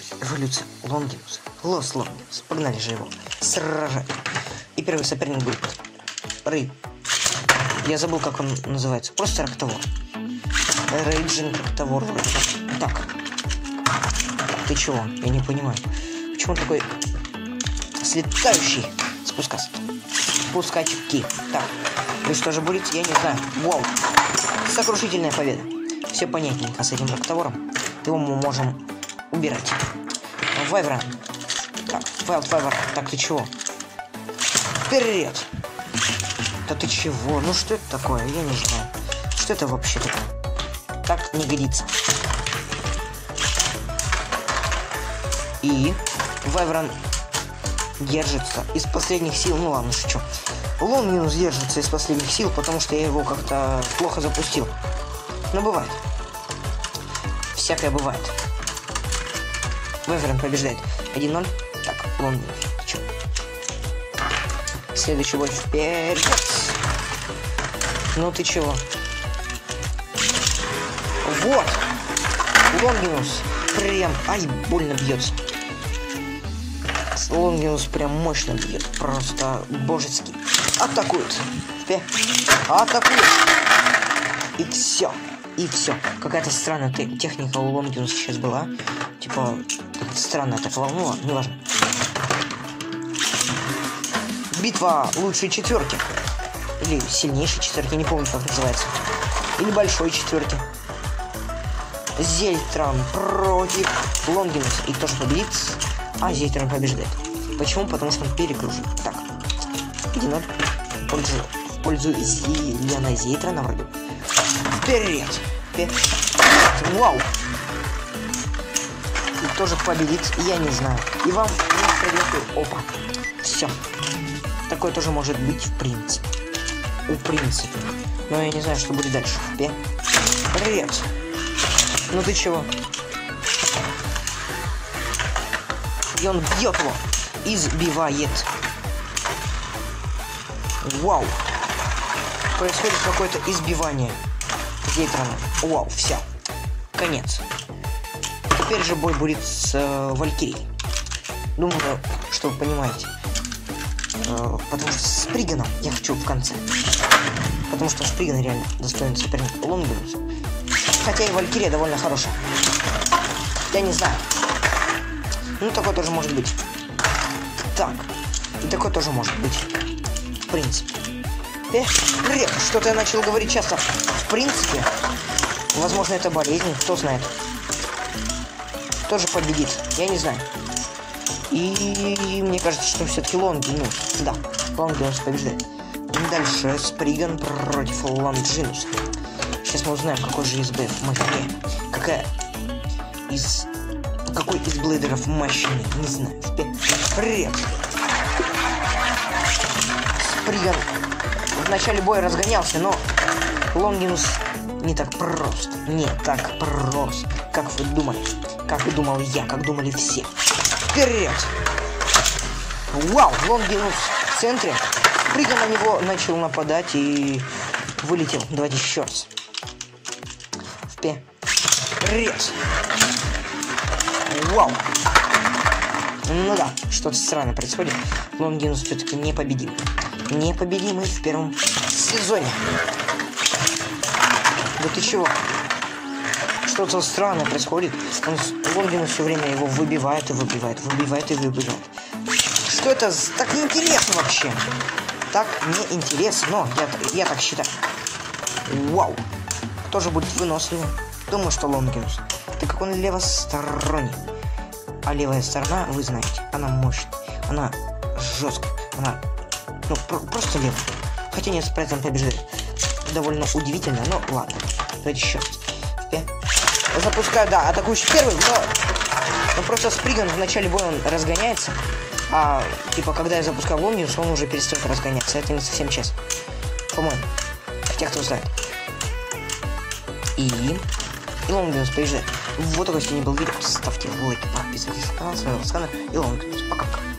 будет эволюция Лонгинус. Лос Лонгинус. Погнали же его. Сражать. И первый соперник будет Рэй. Я забыл, как он называется. Просто Рактовор. Рейджин Рактовор. Так. Ты чего? Я не понимаю. Почему такой слетающий спускаться? Спускачки. Так. И что же будет, я не знаю. Вау. Сокрушительная победа. Все понятненько с этим Рактовором. Его мы можем убирать. Вайвера. Так, Вайвер. Так, ты чего? Вперед! Да ты чего? Ну что это такое? Я не знаю. Что это вообще такое? Так не годится. И Вайврон держится из последних сил. Ну ладно, шучу. Лон минус держится из последних сил, потому что я его как-то плохо запустил. Но бывает. Всякое бывает. Вайверон побеждает. 1-0. Так, Лон минус. Чё? Следующий бой вперед. Ну ты чего? Вот! Лонгинус прям... Ай, больно бьется. Лонгинус прям мощно бьет. Просто божеский. Атакует. Вперед. Атакует. И все. И все. Какая-то странная те техника у Лонгинуса сейчас была. Типа, странная атаковал. Ну ладно, неважно. Битва лучшей четверки. Или сильнейшей четверки, не помню, как называется. Или большой четверки. Зельтрон против Лонгинуса. И кто же победит? А, Зельтрон побеждает. Почему? Потому что он перегружен. Так. 1-0. В пользу, пользу Зелена Зейтрона вроде. Вперед! Вперед! Вау! Кто же победит, я не знаю. И вам советую. Опа. Все. Такое тоже может быть в принципе. У принципе. Но я не знаю, что будет дальше. Вперед! Привет! Ну ты чего? И он бьет его. Избивает. Вау. Происходит какое-то избивание. Зейтрона. Вау, все. Конец. Теперь же бой будет с э, Валькирией. Думаю, что вы понимаете. Э, потому что с Приганом я хочу в конце. Потому что Шприган реально достоин соперника Лонгинуса. Хотя и Валькирия довольно хорошая. Я не знаю. Ну, такое тоже может быть. Так. И такое тоже может быть. В принципе. Э, привет. Что-то я начал говорить часто. В принципе. Возможно, это болезнь. Кто знает. Кто же победит? Я не знаю. И мне кажется, что все-таки Лонгинус. Да, Лонгинус побеждает. Дальше Сприган против Лонджинуса. Сейчас мы узнаем, какой же из БФ мощнее. Какая из... Какой из блейдеров мощнее? Не знаю. Вперед! Сприган в начале боя разгонялся, но Лонгинус не так просто. Не так просто, как вы думали. Как думал я, как думали все. Вперед! Вау, Лонгинус в центре. Прыгал на него, начал нападать и вылетел. Давайте еще раз. Вперед! Вау! Ну да, что-то странное происходит. Лонгинус все-таки непобедим. Непобедимый в первом сезоне. Да ты чего? Что-то странное происходит. Он, Лонгинус все время его выбивает и выбивает, выбивает и выбивает. Что это? Так неинтересно вообще. Так неинтересно, но я, я так считаю. Вау. Кто же будет выносливым? Думаю, что Лонгинус. Так как он левосторонний. А левая сторона, вы знаете, она мощная. Она жесткая. Она, ну, про просто левая. Хотя нет, Спрайтон побежит. Довольно удивительно, но ладно. Давайте еще. Запускаю, да, атакующий первый, но... Но просто Сприган в начале боя он разгоняется. А, типа, когда я запускаю Лонгинус, он уже перестает разгоняться. Это не совсем честно. По-моему. Тех, кто знает. И... И Лонгинус побеждает. Вот такой сегодня был видео. Ставьте лайки, подписывайтесь на канал. С вами был Сканер и Лонгинус. Пока-пока.